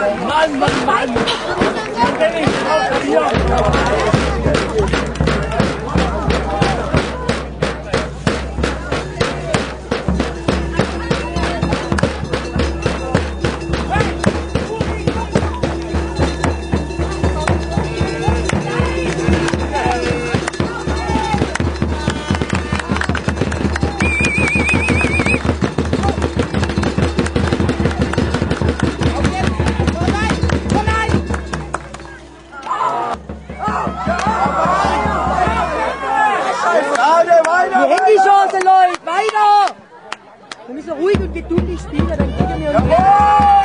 معلم معلم läuft. Weiter! Wir müssen ruhig und geduldig spielen, dann kriegen wir uns oh.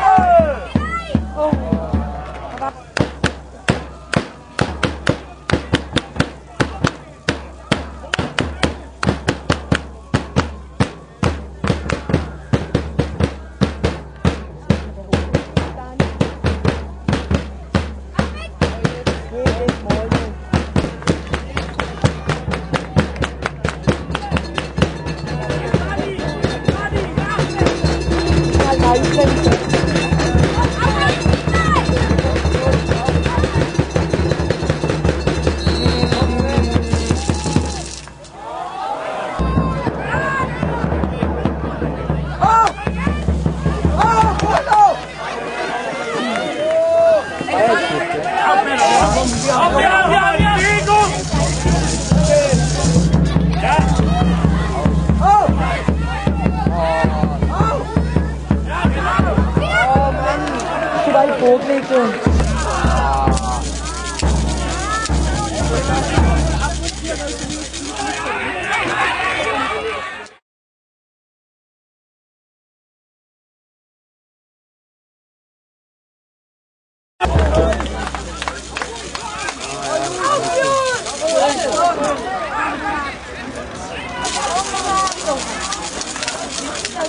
भाई पोक नहीं क्यों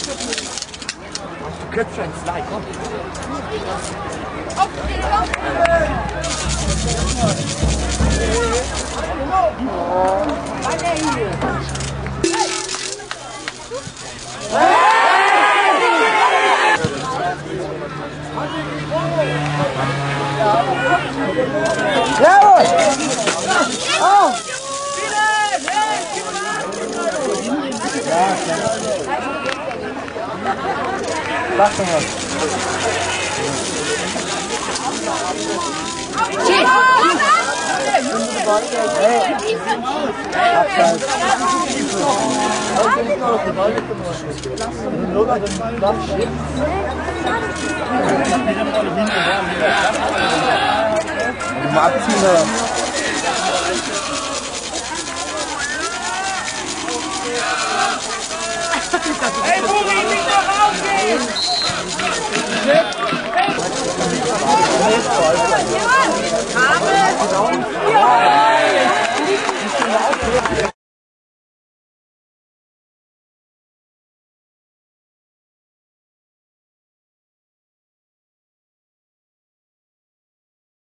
Thank you. Köpfchen, slide, komm. Weiter hier. Jawohl! Oh! ja. Oh! 맞습니다. 네.